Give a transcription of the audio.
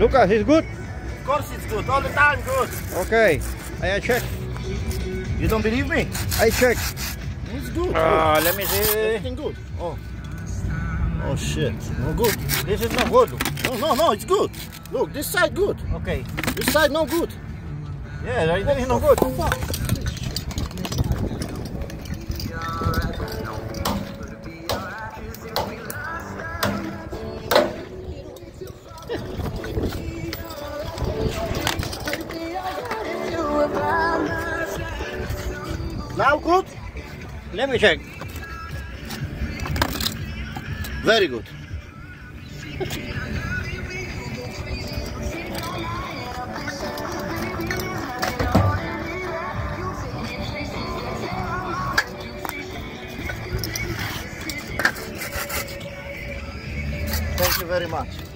Lucas, it's good? Of course it's good. All the time good. Okay. I check. You don't believe me? I check. It's good. Ah, let me see. Everything good. Oh. Oh shit. No good. This is not good. No, no, no, it's good. Look, this side good. Okay. This side no good. Yeah, right there is no good. Now good? Let me check. Very good. Thank you very much.